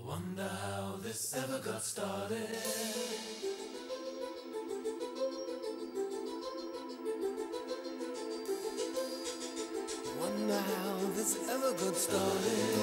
I Wonder how this ever got started. Wonder how this ever got started.